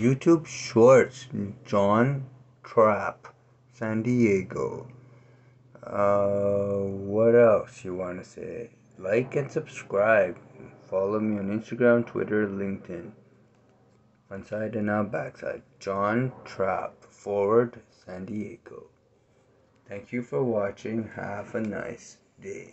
YouTube Shorts, John Trapp, San Diego. Uh, what else you want to say? Like and subscribe. Follow me on Instagram, Twitter, LinkedIn. One side and now backside. John Trapp, forward, San Diego. Thank you for watching. Have a nice day.